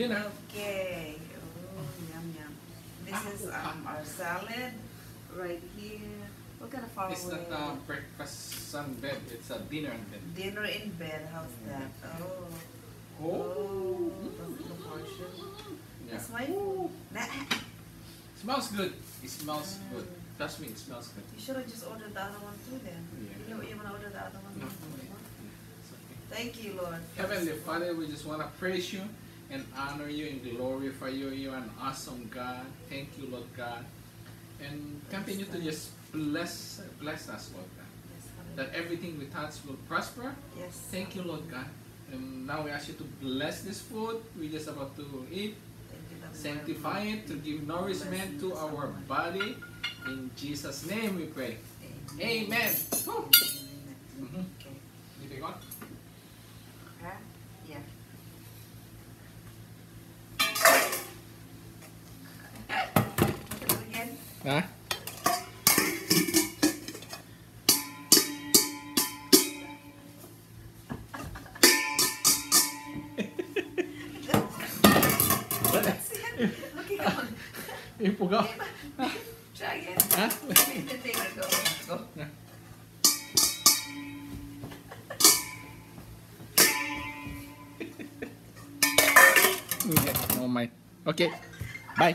Dinner. Okay. Oh, yum yum. This is um, our salad right here. We're gonna follow It's not uh, breakfast and bed. It's a dinner in bed. dinner in bed. How's that? Oh. Oh. Oh. That's the portion. Yeah. That's my food. Smells good. It smells good. Trust me, it smells good. You should have just ordered the other one too then. Yeah. You, you wanna order the other one? No. before? It's okay. Thank you, Lord. Heavenly Father, we just want to praise you and honor you and glorify you. You're an awesome God. Thank you, Lord God. And continue to just bless bless us, Lord God. That everything we touch will prosper. yes. Thank you, Lord God. And now we ask you to bless this food we just about to eat. You. Sanctify it to give nourishment to our body. In Jesus' name we pray. Amen. Woo. Mhm. Okay. You take one? Huh? Yeah. Do it again. Huh? That's it. Okay, come on. You forgot. Try again. Huh? There we go. Go. Okay. Oh my. Okay. Bye.